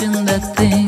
in the thing